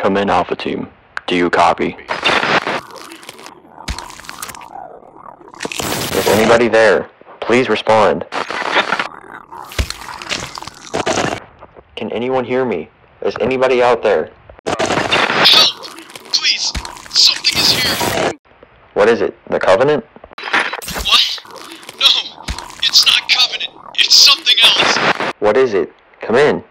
Come in, Alpha Team. Do you copy? Is anybody there? Please respond. Can anyone hear me? Is anybody out there? Help! Please! Something is here! What is it? The Covenant? What? No! It's not Covenant! It's something else! What is it? Come in.